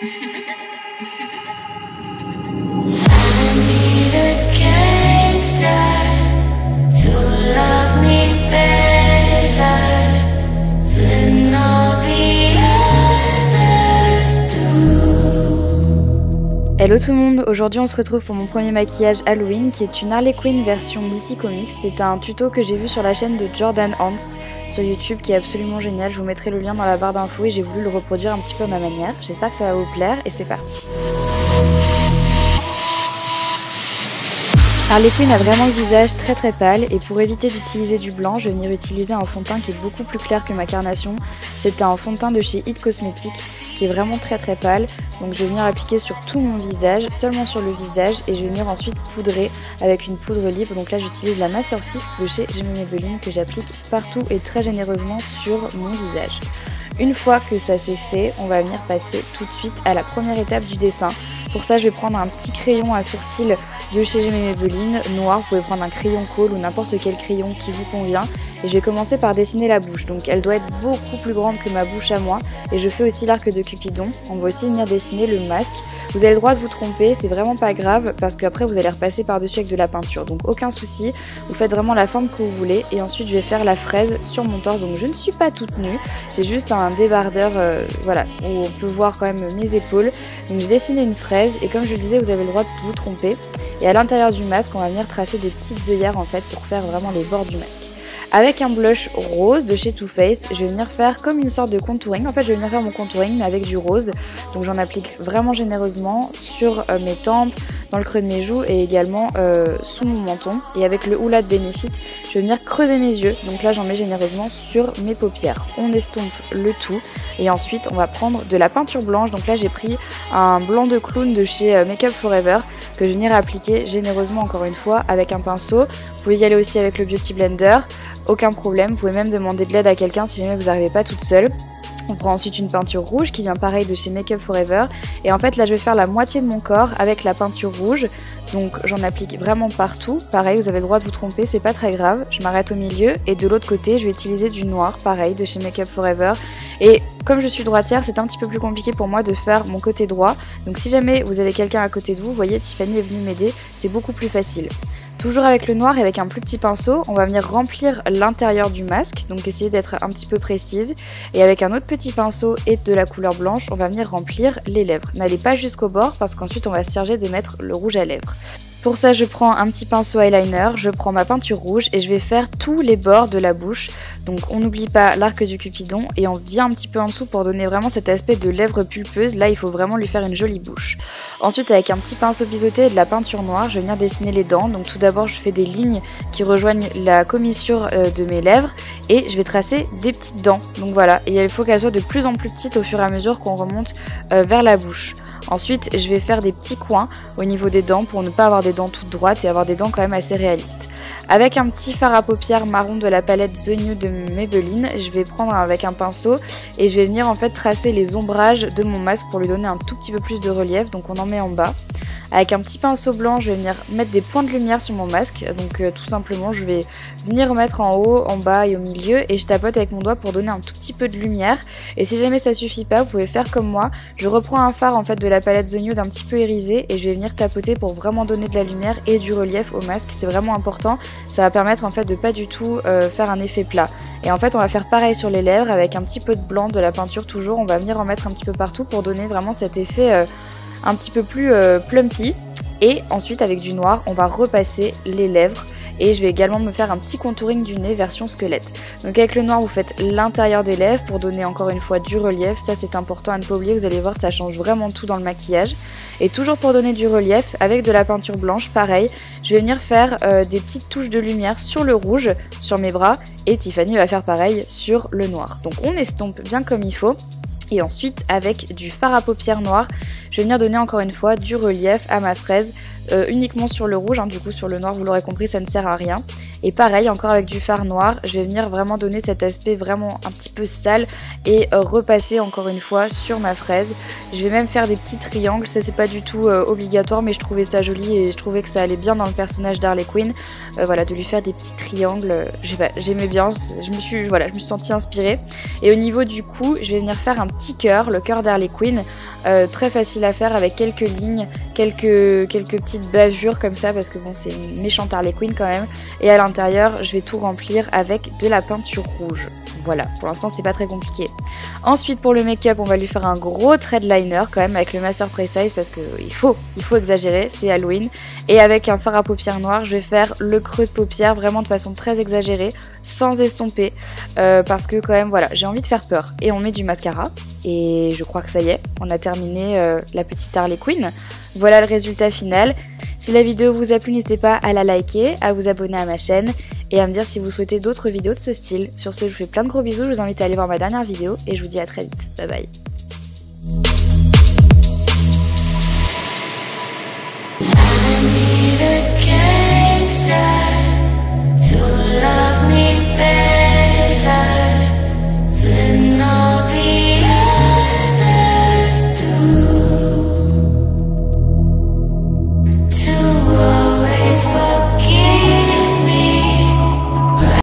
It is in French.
Thank you. Hello tout le monde, aujourd'hui on se retrouve pour mon premier maquillage Halloween qui est une Harley Quinn version DC Comics. C'est un tuto que j'ai vu sur la chaîne de Jordan Hans sur YouTube qui est absolument génial. Je vous mettrai le lien dans la barre d'infos et j'ai voulu le reproduire un petit peu à ma manière. J'espère que ça va vous plaire et c'est parti. Harley Quinn a vraiment le visage très très pâle et pour éviter d'utiliser du blanc, je vais venir utiliser un fond de teint qui est beaucoup plus clair que ma carnation. C'est un fond de teint de chez Hit Cosmetics qui est vraiment très très pâle. Donc je vais venir appliquer sur tout mon visage, seulement sur le visage, et je vais venir ensuite poudrer avec une poudre libre. Donc là j'utilise la Master Fix de chez Gemini Maybelline que j'applique partout et très généreusement sur mon visage. Une fois que ça c'est fait, on va venir passer tout de suite à la première étape du dessin. Pour ça, je vais prendre un petit crayon à sourcils de chez Gemini Maybelline, noir. Vous pouvez prendre un crayon colle ou n'importe quel crayon qui vous convient. Et je vais commencer par dessiner la bouche. Donc elle doit être beaucoup plus grande que ma bouche à moi. Et je fais aussi l'arc de Cupidon. On va aussi venir dessiner le masque. Vous avez le droit de vous tromper, c'est vraiment pas grave parce qu'après vous allez repasser par-dessus avec de la peinture. Donc aucun souci, vous faites vraiment la forme que vous voulez. Et ensuite je vais faire la fraise sur mon torse. Donc je ne suis pas toute nue, j'ai juste un débardeur euh, voilà, où on peut voir quand même mes épaules. Donc j'ai dessiné une fraise et comme je le disais, vous avez le droit de vous tromper. Et à l'intérieur du masque, on va venir tracer des petites œillères en fait pour faire vraiment les bords du masque. Avec un blush rose de chez Too Faced, je vais venir faire comme une sorte de contouring. En fait, je vais venir faire mon contouring mais avec du rose. Donc j'en applique vraiment généreusement sur euh, mes tempes, dans le creux de mes joues et également euh, sous mon menton. Et avec le Hula de Benefit, je vais venir creuser mes yeux. Donc là, j'en mets généreusement sur mes paupières. On estompe le tout. Et ensuite, on va prendre de la peinture blanche. Donc là, j'ai pris un blanc de clown de chez euh, Makeup Forever que je viens appliquer généreusement encore une fois avec un pinceau. Vous pouvez y aller aussi avec le Beauty Blender, aucun problème. Vous pouvez même demander de l'aide à quelqu'un si jamais vous n'arrivez pas toute seule. On prend ensuite une peinture rouge qui vient pareil de chez Makeup Forever. Et en fait là je vais faire la moitié de mon corps avec la peinture rouge. Donc j'en applique vraiment partout. Pareil, vous avez le droit de vous tromper, c'est pas très grave. Je m'arrête au milieu et de l'autre côté, je vais utiliser du noir, pareil, de chez Makeup Forever. Et comme je suis droitière, c'est un petit peu plus compliqué pour moi de faire mon côté droit. Donc si jamais vous avez quelqu'un à côté de vous, vous voyez, Tiffany est venue m'aider, c'est beaucoup plus facile. Toujours avec le noir et avec un plus petit pinceau, on va venir remplir l'intérieur du masque, donc essayer d'être un petit peu précise. Et avec un autre petit pinceau et de la couleur blanche, on va venir remplir les lèvres. N'allez pas jusqu'au bord parce qu'ensuite on va se charger de mettre le rouge à lèvres. Pour ça, je prends un petit pinceau eyeliner, je prends ma peinture rouge et je vais faire tous les bords de la bouche. Donc on n'oublie pas l'arc du cupidon et on vient un petit peu en dessous pour donner vraiment cet aspect de lèvres pulpeuses. Là, il faut vraiment lui faire une jolie bouche. Ensuite, avec un petit pinceau biseauté et de la peinture noire, je vais venir dessiner les dents. Donc tout d'abord, je fais des lignes qui rejoignent la commissure euh, de mes lèvres et je vais tracer des petites dents. Donc voilà, et il faut qu'elles soient de plus en plus petites au fur et à mesure qu'on remonte euh, vers la bouche. Ensuite, je vais faire des petits coins au niveau des dents pour ne pas avoir des dents toutes droites et avoir des dents quand même assez réalistes. Avec un petit fard à paupières marron de la palette The de Maybelline, je vais prendre avec un pinceau et je vais venir en fait tracer les ombrages de mon masque pour lui donner un tout petit peu plus de relief, donc on en met en bas. Avec un petit pinceau blanc, je vais venir mettre des points de lumière sur mon masque. Donc euh, tout simplement, je vais venir mettre en haut, en bas et au milieu et je tapote avec mon doigt pour donner un tout petit peu de lumière. Et si jamais ça suffit pas, vous pouvez faire comme moi. Je reprends un fard en fait de la palette The Nude un petit peu irisé et je vais venir tapoter pour vraiment donner de la lumière et du relief au masque. C'est vraiment important. Ça va permettre en fait de pas du tout euh, faire un effet plat. Et en fait, on va faire pareil sur les lèvres avec un petit peu de blanc de la peinture toujours. On va venir en mettre un petit peu partout pour donner vraiment cet effet... Euh, un petit peu plus euh, plumpy. Et ensuite avec du noir, on va repasser les lèvres et je vais également me faire un petit contouring du nez version squelette. Donc avec le noir, vous faites l'intérieur des lèvres pour donner encore une fois du relief. Ça, c'est important à ne pas oublier. Vous allez voir, ça change vraiment tout dans le maquillage. Et toujours pour donner du relief, avec de la peinture blanche, pareil, je vais venir faire euh, des petites touches de lumière sur le rouge, sur mes bras. Et Tiffany va faire pareil sur le noir. Donc on estompe bien comme il faut. Et ensuite, avec du fard à paupières noir, je vais venir donner encore une fois du relief à ma fraise, euh, uniquement sur le rouge, hein. du coup sur le noir, vous l'aurez compris, ça ne sert à rien. Et pareil, encore avec du fard noir, je vais venir vraiment donner cet aspect vraiment un petit peu sale et euh, repasser encore une fois sur ma fraise. Je vais même faire des petits triangles, ça c'est pas du tout euh, obligatoire, mais je trouvais ça joli et je trouvais que ça allait bien dans le personnage d'Harley Quinn. voilà, de lui faire des petits triangles, j'aimais bien, je me, suis, voilà, je me suis sentie inspirée. Et au niveau du cou, je vais venir faire un petit cœur, le cœur d'Harley Quinn, Euh, très facile à faire avec quelques lignes, quelques, quelques petites bavures comme ça parce que bon c'est une méchante Harley Quinn quand même. Et à l'intérieur je vais tout remplir avec de la peinture rouge. Voilà, pour l'instant c'est pas très compliqué. Ensuite pour le make-up on va lui faire un gros trait liner quand même avec le Master Precise parce qu'il faut, il faut exagérer, c'est Halloween. Et avec un fard à paupières noir je vais faire le creux de paupière vraiment de façon très exagérée, sans estomper. Euh, parce que quand même voilà, j'ai envie de faire peur. Et on met du mascara. Et je crois que ça y est, on a terminé euh, la petite Harley Quinn. Voilà le résultat final. Si la vidéo vous a plu, n'hésitez pas à la liker, à vous abonner à ma chaîne et à me dire si vous souhaitez d'autres vidéos de ce style. Sur ce, je vous fais plein de gros bisous, je vous invite à aller voir ma dernière vidéo et je vous dis à très vite. Bye bye.